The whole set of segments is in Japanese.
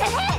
จะ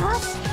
ます。